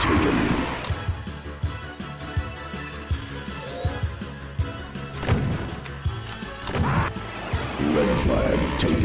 taken. Red flag taken.